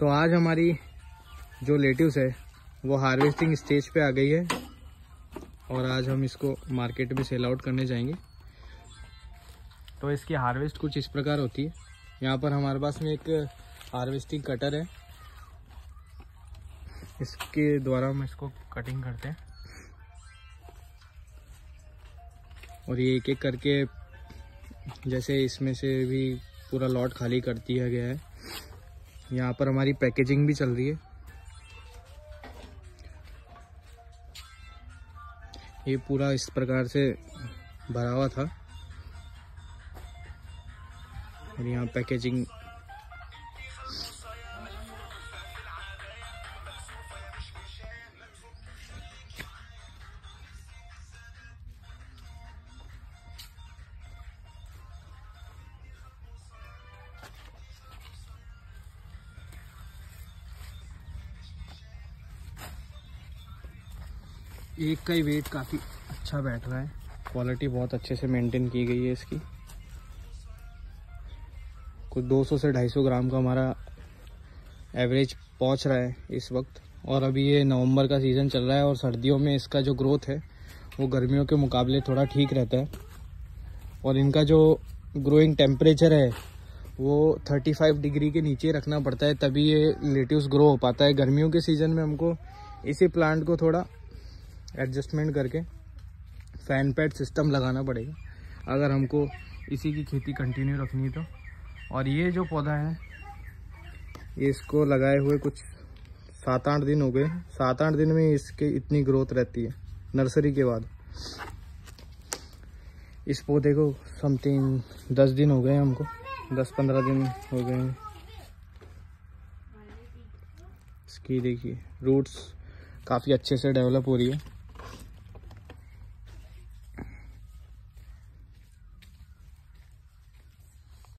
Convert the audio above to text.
तो आज हमारी जो लेटिव्स है, वो हार्वेस्टिंग स्टेज पे आ गई है और आज हम इसको मार्केट में सेल आउट करने जाएँगे। तो इसकी हार्वेस्ट कुछ इस प्रकार होती है। यहाँ पर हमारे पास में एक हार्वेस्टिंग कटर है। इसके द्वारा हम इसको कटिंग करते हैं। और ये एक एक करके जैसे इसमें से भी पूरा लॉट खाली कर दिया गया है। यहाँ पर हमारी पैकेजिंग भी चल रही है। ये पूरा इस प्रकार से भरा हुआ था। और यहाँ पैकेजिंग एक का ही वेट काफ़ी अच्छा बैठ रहा है। क्वालिटी बहुत अच्छे से मेंटेन की गई है इसकी। कुछ 200 से 250 ग्राम का हमारा एवरेज पहुँच रहा है इस वक्त। और अभी ये नवंबर का सीज़न चल रहा है और सर्दियों में इसका जो ग्रोथ है, वो गर्मियों के मुकाबले थोड़ा ठीक रहता है। और इनका जो ग्रोइंग टेम्परेचर है, वो 35 डिग्री के नीचे रखना पड़ता है, तभी ये लेट्यूस ग्रो हो पाता है। गर्मियों के सीज़न में हमको इसी प्लांट को थोड़ा एडजस्टमेंट करके फ़ैन पैड सिस्टम लगाना पड़ेगा। अगर हमको इसी की खेती कंटिन्यू रखनी है तो। और ये जो पौधा है, ये इसको लगाए हुए कुछ सात आठ दिन हो गए। सात आठ दिन में इसके इतनी ग्रोथ रहती है नर्सरी के बाद। इस पौधे को समथिंग दस दिन हो गए हमको। दस पंद्रह दिन हो गए हैं। इसकी देखिए रूट्स काफ़ी अच्छे से डेवलप हो रही है।